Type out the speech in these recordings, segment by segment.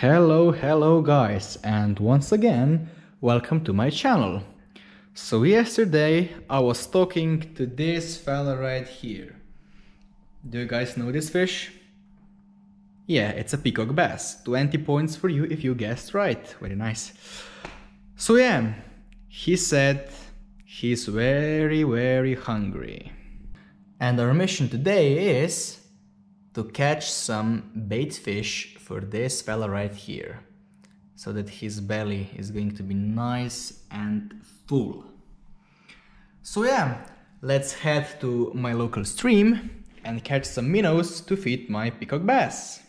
Hello, hello guys, and once again, welcome to my channel. So yesterday I was talking to this fella right here. Do you guys know this fish? Yeah, it's a peacock bass. 20 points for you if you guessed right. Very nice. So yeah, he said he's very, very hungry. And our mission today is to catch some bait fish for this fella right here so that his belly is going to be nice and full. So yeah, let's head to my local stream and catch some minnows to feed my peacock bass.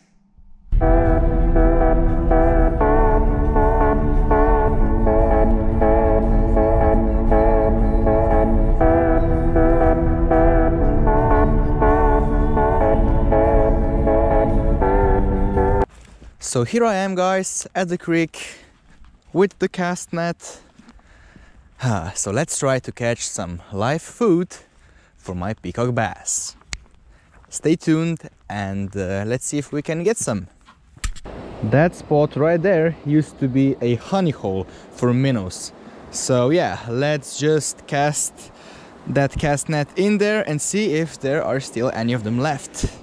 So here I am guys at the creek with the cast net. Ah, so let's try to catch some live food for my peacock bass. Stay tuned and uh, let's see if we can get some. That spot right there used to be a honey hole for minnows. So yeah, let's just cast that cast net in there and see if there are still any of them left.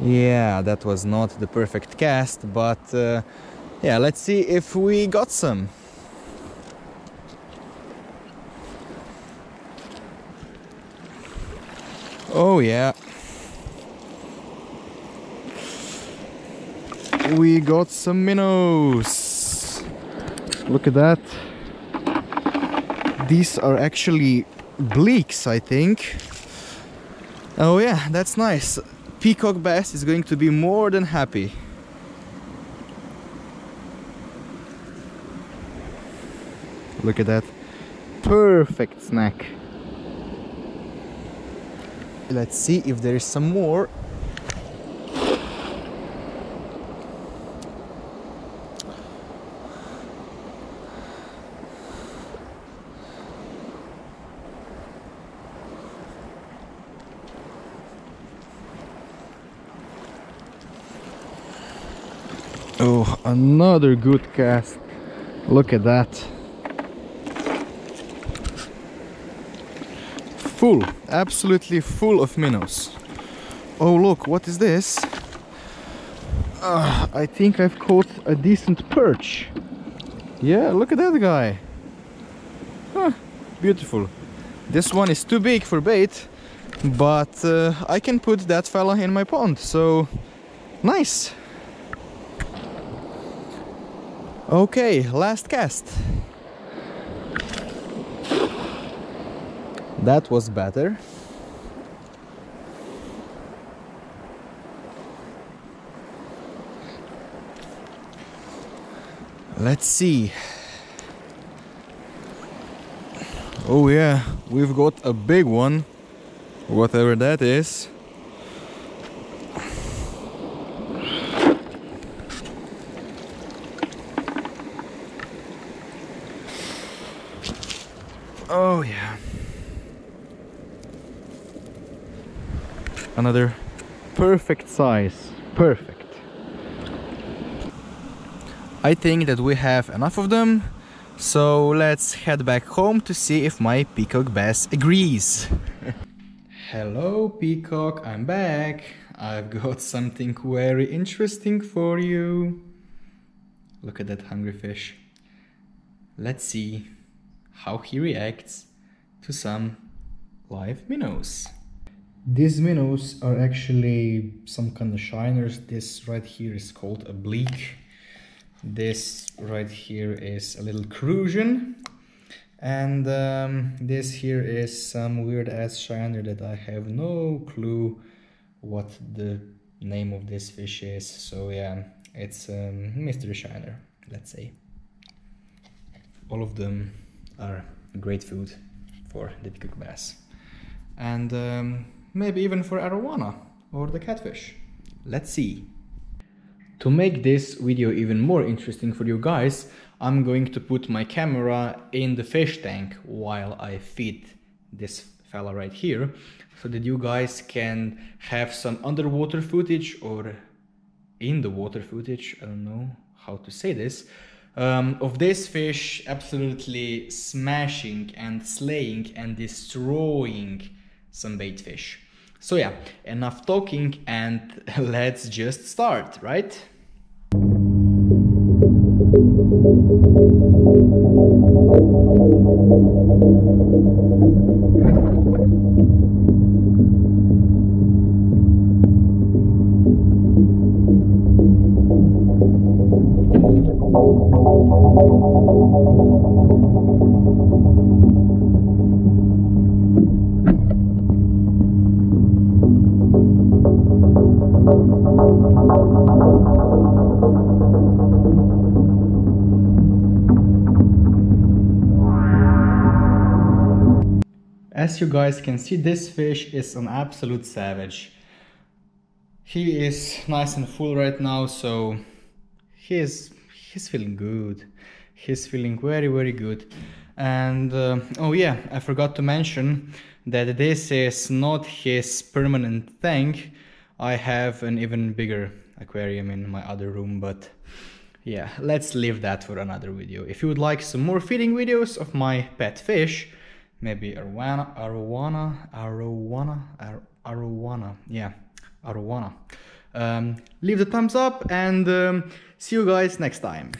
Yeah, that was not the perfect cast, but uh, yeah, let's see if we got some. Oh yeah. We got some minnows. Look at that. These are actually bleaks, I think. Oh yeah, that's nice. Peacock Bass is going to be more than happy. Look at that. Perfect snack. Let's see if there is some more. Oh, another good cast. Look at that. Full, absolutely full of minnows. Oh, look, what is this? Uh, I think I've caught a decent perch. Yeah, look at that guy. Huh, beautiful. This one is too big for bait, but uh, I can put that fella in my pond, so nice. Okay, last cast. That was better. Let's see. Oh yeah, we've got a big one, whatever that is. Oh yeah. Another perfect size. Perfect. I think that we have enough of them. So let's head back home to see if my peacock bass agrees. Hello peacock, I'm back. I've got something very interesting for you. Look at that hungry fish. Let's see how he reacts to some live minnows. These minnows are actually some kind of shiners. This right here is called a bleak. This right here is a little crucian. And um, this here is some weird ass shiner that I have no clue what the name of this fish is. So yeah, it's a um, mystery shiner, let's say. All of them are great food for the peacock bass. And um, maybe even for arowana or the catfish. Let's see. To make this video even more interesting for you guys, I'm going to put my camera in the fish tank while I feed this fella right here so that you guys can have some underwater footage or in the water footage. I don't know how to say this. Um, of this fish absolutely smashing and slaying and destroying some bait fish. So yeah, enough talking and let's just start, right? As you guys can see, this fish is an absolute savage. He is nice and full right now, so he is he's feeling good. He's feeling very very good. And uh, oh yeah, I forgot to mention that this is not his permanent tank. I have an even bigger aquarium in my other room, but yeah, let's leave that for another video. If you would like some more feeding videos of my pet fish, maybe arowana, arowana, arowana, arowana, yeah, arowana. Um, leave the thumbs up and um, see you guys next time.